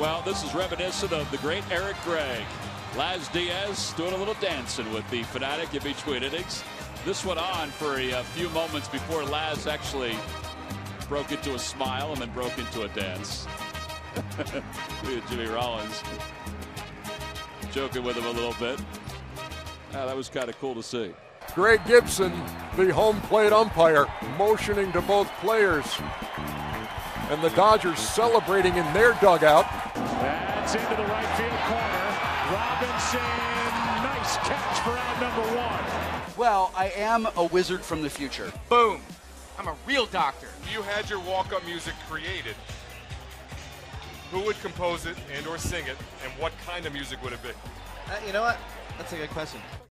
Well, this is reminiscent of the great Eric Gregg. Laz Diaz doing a little dancing with the Phanatic in between innings. This went on for a, a few moments before Laz actually broke into a smile and then broke into a dance. Jimmy Rollins joking with him a little bit. Ah, that was kind of cool to see. Greg Gibson, the home plate umpire, motioning to both players. And the Dodgers celebrating in their dugout. That's into the right field corner. Robinson, nice catch for out number one. Well, I am a wizard from the future. Boom. I'm a real doctor. You had your walk-up music created, who would compose it and or sing it, and what kind of music would it be? Uh, you know what? That's a good question.